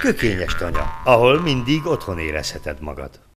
Kökényes tanya, ahol mindig otthon érezheted magad.